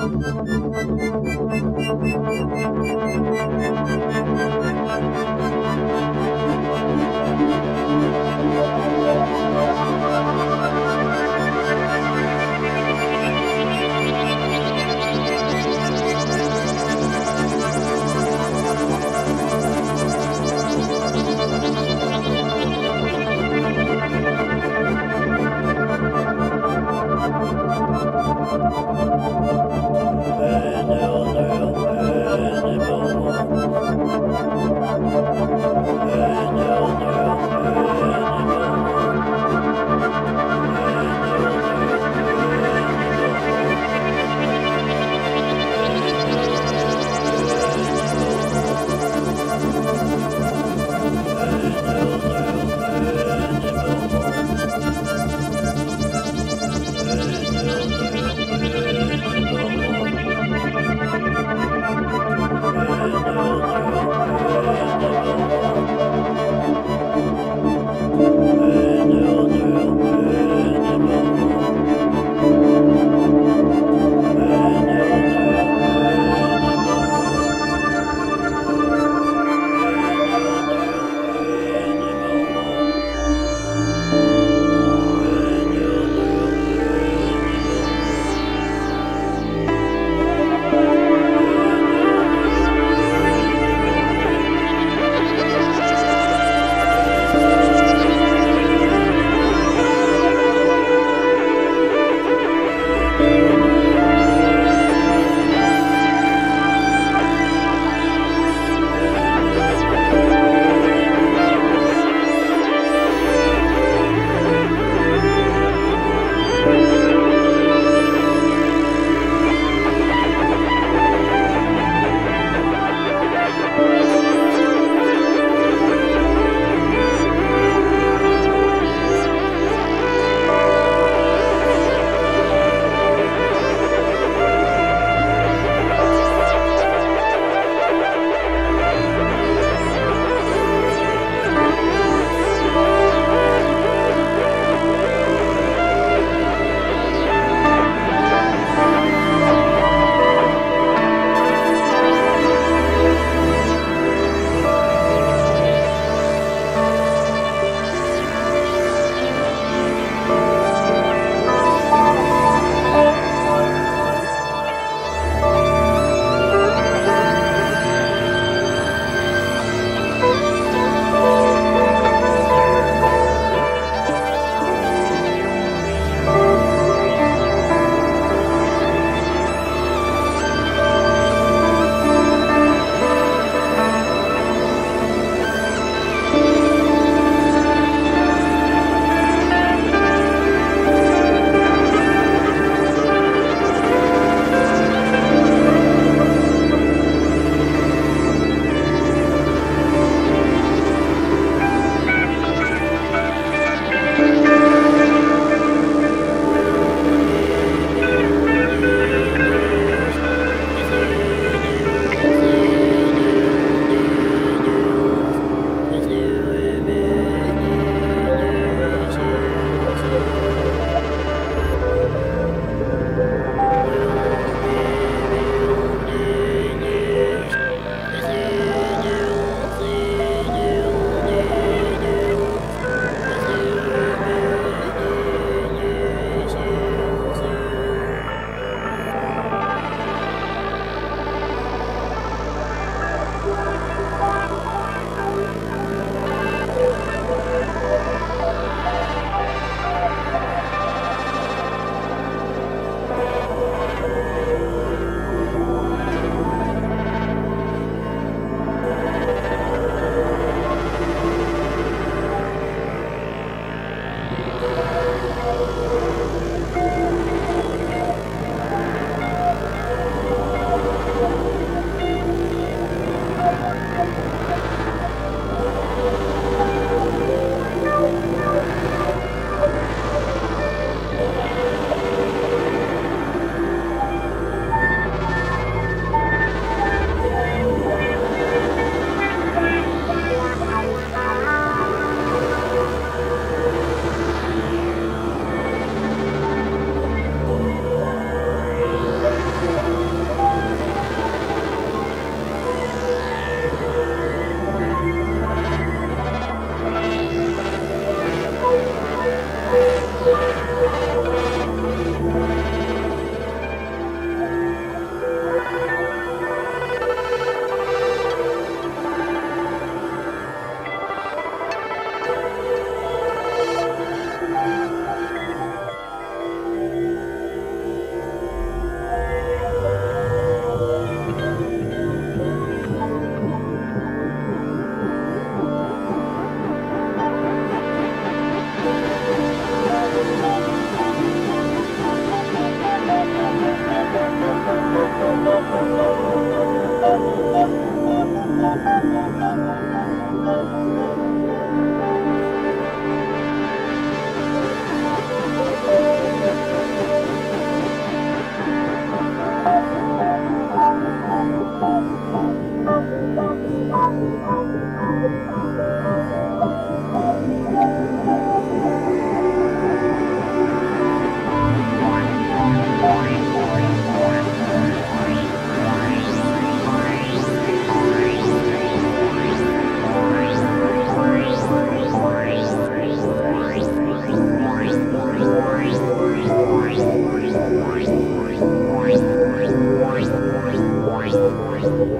Thank you.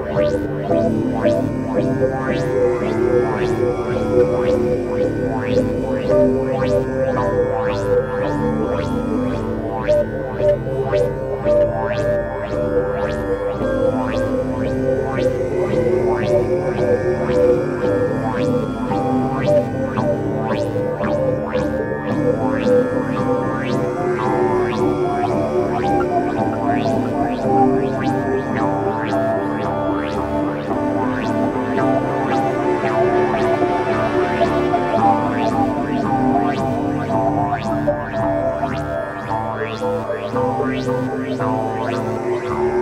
Thank you. Música